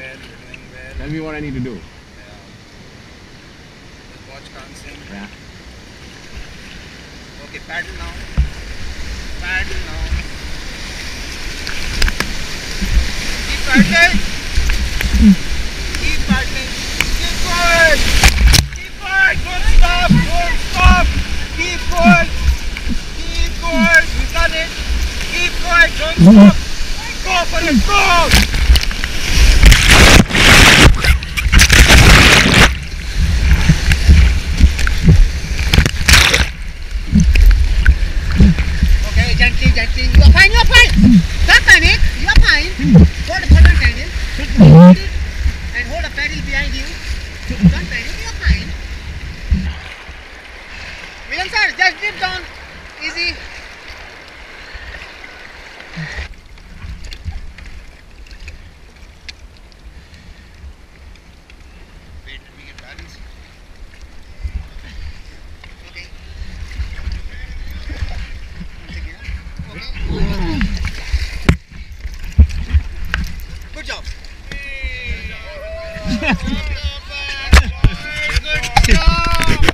Tell me what I need to do. Yeah. Watch constant. Yeah. Okay, paddle now. Paddle now. Keep paddling. Keep paddling. Keep going. Keep going. Don't stop. Don't stop. Keep going. Keep going. You done it. Keep going. Don't stop. Go for it. Go. Okay, gently, gently. You are fine, you are fine. Don't panic. You are fine. Hold the thermal candle. Hold it and hold a paddle behind you. Don't panic, you are fine. William sir, just dip down. Easy. Job. Good job.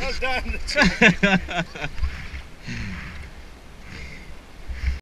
Well done.